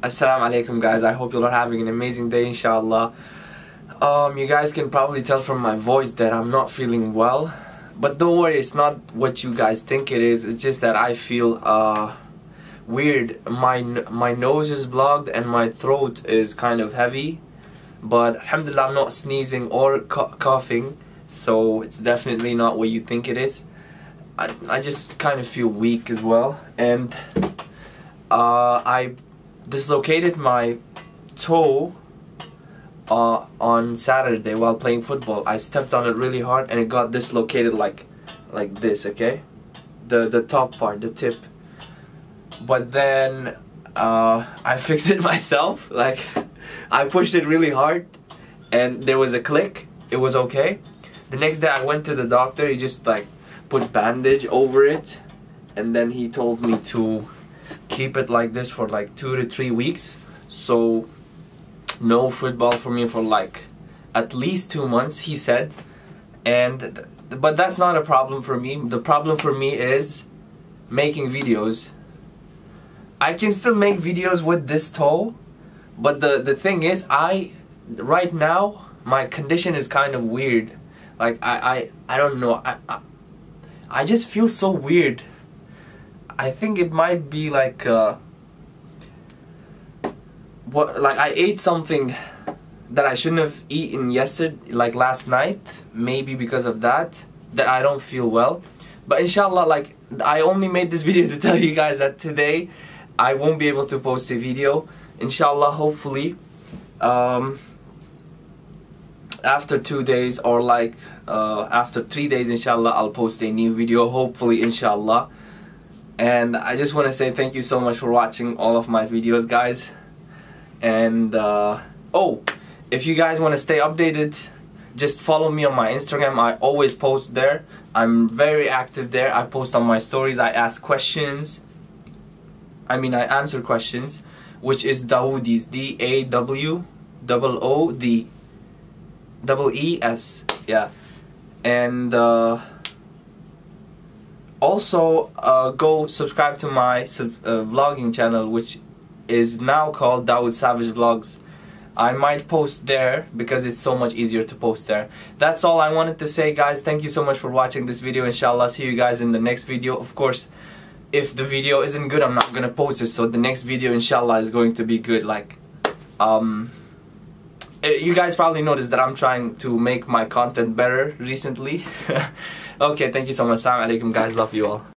Assalamu alaikum guys, I hope you're having an amazing day inshallah. Um, you guys can probably tell from my voice that I'm not feeling well. But don't worry, it's not what you guys think it is. It's just that I feel uh, weird. My, my nose is blocked and my throat is kind of heavy. But alhamdulillah, I'm not sneezing or coughing. So it's definitely not what you think it is. I, I just kind of feel weak as well. And uh, I dislocated my toe uh, on Saturday while playing football. I stepped on it really hard and it got dislocated like like this, okay? The the top part, the tip. But then uh, I fixed it myself. Like I pushed it really hard and there was a click. It was okay. The next day I went to the doctor. He just like put bandage over it and then he told me to keep it like this for like two to three weeks. So no football for me for like at least two months he said. And but that's not a problem for me. The problem for me is making videos. I can still make videos with this toe but the the thing is I right now my condition is kind of weird. Like I I, I don't know. I, I I just feel so weird I think it might be like uh, what like I ate something that I shouldn't have eaten yesterday like last night maybe because of that that I don't feel well. But inshallah like I only made this video to tell you guys that today I won't be able to post a video. Inshallah hopefully um, after two days or like uh, after three days inshallah I'll post a new video hopefully inshallah and I just want to say thank you so much for watching all of my videos guys. And uh, oh if you guys want to stay updated just follow me on my Instagram. I always post there. I'm very active there. I post on my stories. I ask questions. I mean I answer questions which is Dawoodies D-A-W double O D. Double E S yeah. And uh, also uh, go subscribe to my sub uh, vlogging channel which is now called Dawood Savage Vlogs. I might post there because it's so much easier to post there. That's all I wanted to say guys. Thank you so much for watching this video. Inshallah see you guys in the next video. Of course if the video isn't good I'm not gonna post it. So the next video inshallah is going to be good. Like um Uh, you guys probably noticed that I'm trying to make my content better recently. Okay thank you so much. Assalamu alaikum guys. Love you all